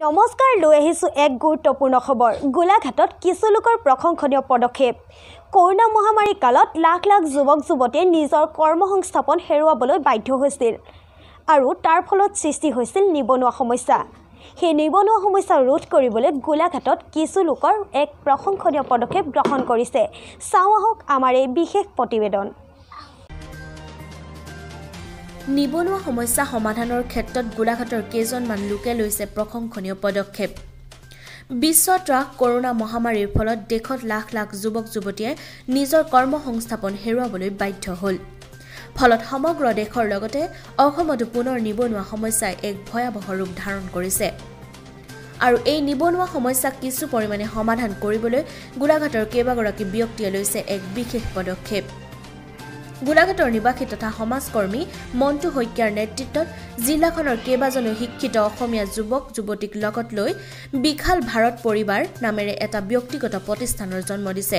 নমস্কাৰ লৈ আহিছোঁ এক গুৰুত্বপূৰ্ণ খবৰ। গোলাঘাটত কিছু লোকৰ প্ৰশংসনীয় পদক্ষেপ। কৰোণা মহামাৰীৰ কালত লাখ লাখ যুৱক যুৱতীয়ে নিজৰ কৰ্মসংস্থাপন হেৰুৱাবলৈ বাধ্য হৈছিল আৰু তাৰ ফলত সৃষ্টি হৈছিল নিবনুৱা সমস্যা। সেই নিবনুৱা সমস্যা ৰোধ কৰিবলৈ গোলাঘাটত কিছু লোকৰ এক প্ৰশংসনীয় পদক্ষেপ গ্ৰহণ কৰিছে। চাওঁ আহক আমাৰ এই বিশেষ প্ৰতিবেদন। নিবনুৱা সমস্যা সমাধানৰ ক্ষেত্ৰত গোলাঘাটৰ কেইজনমান লোকে লৈছে প্ৰশংসনীয় পদক্ষেপ। বিশ্ব ত্ৰাস কৰোণা মহামাৰীৰ ফলত দেশত লাখ লাখ যুৱক যুৱতীয়ে নিজৰ কৰ্মসংস্থাপন হেৰুৱাবলৈ বাধ্য হ'ল। ফলত সমগ্ৰ দেশৰ লগতে অসমতো পুনৰ নিবনুৱা সমস্যাই এক ভয়াৱহ ৰূপ ধাৰণ কৰিছে। আৰু এই নিবনুৱা সমস্যাক কিছু পৰিমাণে সমাধান কৰিবলৈ গোলাঘাটৰ কেইবাগৰাকী ব্যক্তিয়ে লৈছে এক বিশেষ পদক্ষেপ। গোলাঘাটৰ নিবাসী তথা সমাজকৰ্মী মণ্টু শইকীয়াৰ নেতৃত্বত জিলাখনৰ কেইবাজনো শিক্ষিত অসমীয়া যুৱক যুৱতীক লগত লৈ বিশাল ভাৰত পৰিবাৰ নামেৰে এটা ব্যক্তিগত প্ৰতিষ্ঠানৰ জন্ম দিছে।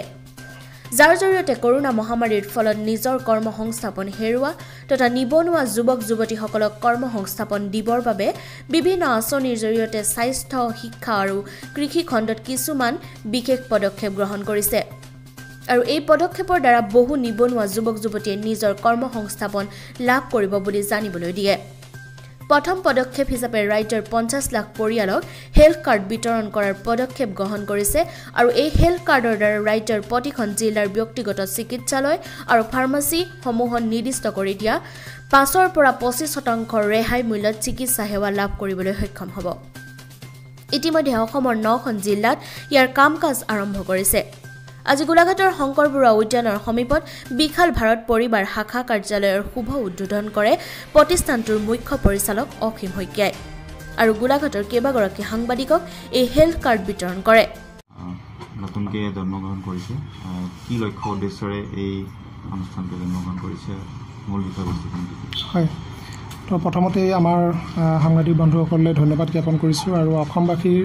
যাৰ জৰিয়তে কৰোণা মহামাৰীৰ ফলত নিজৰ কৰ্মসংস্থাপন হেৰুওৱা তথা নিবনুৱা যুৱক যুৱতীসকলক কৰ্মসংস্থাপন দিবৰ বাবে বিভিন্ন আঁচনিৰ জৰিয়তে স্বাস্থ্য শিক্ষা আৰু কৃষি খণ্ডত কিছুমান বিশেষ পদক্ষেপ গ্ৰহণ কৰিছে। আৰু এই পদক্ষেপৰ দ্বাৰা বহু নিবনুৱা যুৱক যুৱতীয়ে নিজৰ কৰ্মসংস্থাপন লাভ কৰিব বুলি জানিবলৈ দিয়ে। প্ৰথম পদক্ষেপ হিচাপে ৰাজ্যৰ পঞ্চাছ লাখ পৰিয়ালক হেল্থ কাৰ্ড বিতৰণ কৰাৰ পদক্ষেপ গ্ৰহণ কৰিছে আৰু এই হেল্থ কাৰ্ডৰ দ্বাৰা ৰাজ্যৰ প্ৰতিখন জিলাৰ ব্যক্তিগত চিকিৎসালয় আৰু ফাৰ্মাচীসমূহত নিৰ্দিষ্ট কৰি দিয়া পাঁচৰ পৰা পঁচিছ শতাংশ ৰেহাই মূল্যত চিকিৎসা সেৱা লাভ কৰিবলৈ সক্ষম হ'ব। ইতিমধ্যে অসমৰ নখন জিলাত ইয়াৰ কাম কাজ আৰম্ভ কৰিছে। আজি গোলাঘাটৰ শংকৰ বৰুৱা উদ্যানৰ সমীপত বিশাল ভাৰত পৰিবাৰ শাখা কাৰ্যালয়ৰ শুভ উদ্বোধন কৰে প্ৰতিষ্ঠানটোৰ মুখ্য পৰিচালক অসীম শইকীয়াই। আৰু গোলাঘাটৰ কেইবাগৰাকী সাংবাদিকক এই হেল্থ কাৰ্ড বিতৰণ কৰে। নতুনকৈ জন্মগ্ৰহণ কৰিছে। কি লক্ষ্য উদ্দেশ্যৰে এই অনুষ্ঠানটো জন্মগ্ৰহণ কৰিছে মূল কি? হয়। তো প্ৰথমতেই আমাৰ সাংবাদিক বন্ধুসকললৈ ধন্যবাদ জ্ঞাপন কৰিছোঁ আৰু অসমবাসীৰ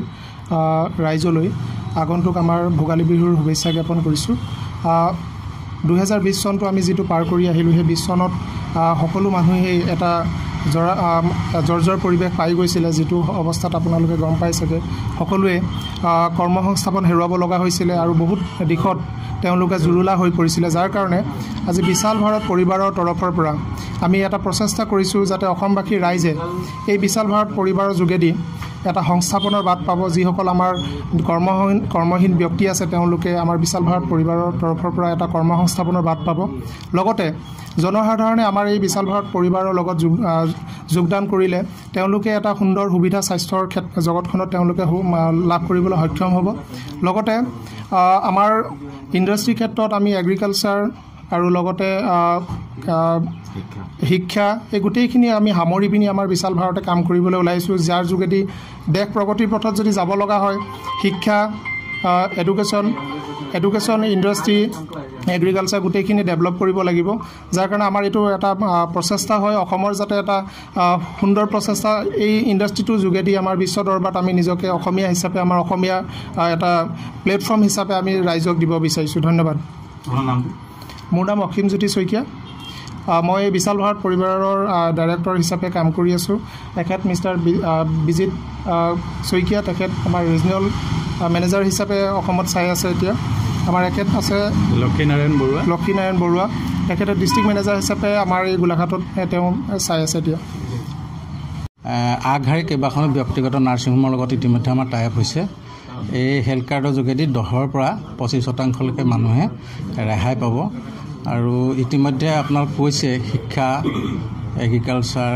ৰাইজলৈ আগন্তুক আমাৰ ভোগালী বিহুৰ শুভেচ্ছা জ্ঞাপন কৰিছোঁ। দুহেজাৰ বিছ চনটো আমি যিটো পাৰ কৰি আহিলোঁ সেই বিছ চনত সকলো মানুহেই এটা জৰা জৰ্জৰ পৰিৱেশ পাই গৈছিলে যিটো অৱস্থাত আপোনালোকে গম পাই চাগে। সকলোৱে আহ, কৰ্মসংস্থাপন হেৰুৱাব লগা হৈছিলে আৰু বহুত দিশত তেওঁলোকে জুৰুলা হৈ পৰিছিলে যাৰ কাৰণে আজি বিশাল ভাৰত পৰিবাৰৰ তৰফৰ পৰা আমি এটা প্ৰচেষ্টা কৰিছোঁ যাতে অসমবাসী ৰাইজে এই বিশাল ভাৰত পৰিবাৰৰ যোগেদি এটা সংস্থাপনৰ বাট পাব যিসকল আমাৰ কৰ্মহীন কৰ্মহীন ব্যক্তি আছে তেওঁলোকে আমাৰ বিশাল ভাৰত পৰিবাৰৰ তৰফৰ পৰা এটা কৰ্মসংস্থাপনৰ বাট পাব। লগতে জনসাধাৰণে আমাৰ এই বিশাল ভাৰত পৰিবাৰৰ লগত যোগদান কৰিলে তেওঁলোকে এটা সুন্দৰ সুবিধা স্বাস্থ্যৰ ক্ষেত্ৰ জগতখনত তেওঁলোকে লাভ কৰিবলৈ সক্ষম হ'ব। লগতে আমাৰ ইণ্ডাষ্ট্ৰীৰ ক্ষেত্ৰত আমি এগ্ৰিকালচাৰ আৰু লগতে শিক্ষা। এই গোটেইখিনি আমি সামৰি পিনি আমাৰ বিশাল ভাৰতে কাম কৰিবলৈ ওলাইছোঁ। যাৰ যোগেদি দেশ প্ৰগতিৰ পথত যদি যাব লগা হয় শিক্ষা এডুকেশ্যন এডুকেশ্যন ইণ্ডাষ্ট্ৰী এগ্ৰিকালচাৰ গোটেইখিনি ডেভেলপ কৰিব লাগিব। যাৰ কাৰণে আমাৰ এইটো এটা প্ৰচেষ্টা হয়। অসমৰ যাতে এটা সুন্দৰ প্ৰচেষ্টা এই ইণ্ডাষ্ট্ৰিটোৰ যোগেদি আমাৰ বিশ্ব দৰবাৰত আমি নিজকে অসমীয়া হিচাপে আমাৰ অসমীয়া এটা প্লেটফৰ্ম হিচাপে আমি ৰাইজক দিব বিচাৰিছোঁ। ধন্যবাদ। মোৰ নাম অসীমজ্যোতি শইকীয়া। আহ, মই বিশাল ভাৰত পৰিবাৰৰ ডাইৰেক্টৰ হিচাপে কাম কৰি আছোঁ। তেখেত মিষ্টাৰ বিজিত শইকীয়া তেখেত আমাৰ ৰিজনেল মেনেজাৰ হিচাপে অসমত চাই আছে এতিয়া। আমাৰ এখেত আছে লক্ষীনাৰায়ণ বৰুৱা। লক্ষীনাৰায়ণ বৰুৱা। তেখেতে ডিষ্ট্ৰিক্ট মেনেজাৰ হিচাপে আমাৰ এই গোলাঘাটত তেওঁ চাই আছে এতিয়া। আগশাৰী কেইবাখনো ব্যক্তিগত নাৰ্ছিংহোমৰ লগত ইতিমধ্যে আমাৰ টাই আপ হৈছে। এই হেল্থ কাৰ্ডৰ যোগেদি দহৰ পৰা পঁচিছ শতাংশলৈকে মানুহে ৰেহাই পাব। আৰু ইতিমধ্যে আপোনাক কৈছে শিক্ষা এগ্ৰিকালচাৰ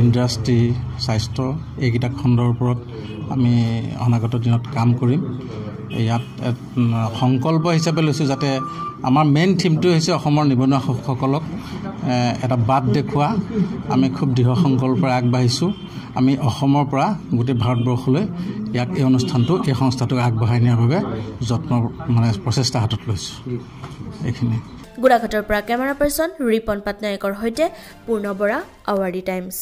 ইণ্ডাষ্ট্ৰী স্বাস্থ্য এইকেইটা খণ্ডৰ ওপৰত আমি অনাগত দিনত কাম কৰিম। ইয়াত সংকল্প হিচাপে লৈছোঁ যাতে আমাৰ মেইন থিমটো হৈছে অসমৰ নিবনুৱাসকলক এ, এটা বাট দেখুওৱা। আমি খুব দৃঢ় সংকল্পৰে আগবাঢ়িছোঁ। আমি অসমৰ পৰা গোটেই ভাৰতবৰ্ষলৈ ইয়াক এই অনুষ্ঠানটো এই সংস্থাটোক আগবঢ়াই নিয়াৰ বাবে যত্ন মানে প্ৰচেষ্টা হাতত লৈছোঁ। এইখিনি। গোলাঘাটৰ পৰা কেমেৰা পাৰ্চন ৰিপন পাটনায়কৰ সৈতে পূৰ্ণ বৰা আৱাৰী টাইমছ।